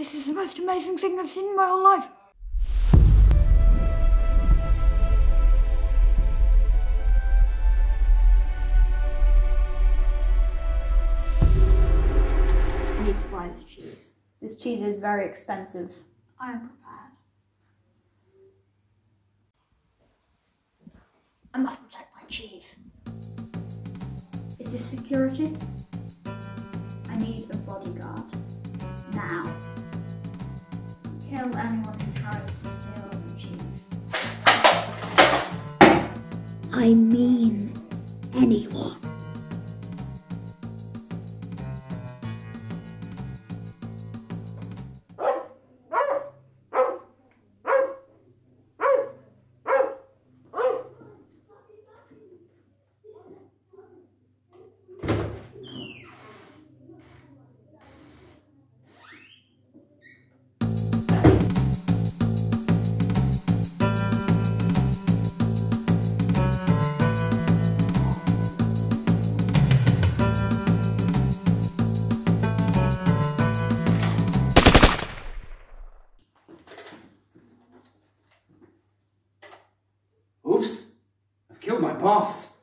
This is the most amazing thing I've seen in my whole life. I need to buy this cheese. This cheese is very expensive. I am prepared. I must protect my cheese. Is this security? I mean anyone. Oops, I've killed my boss.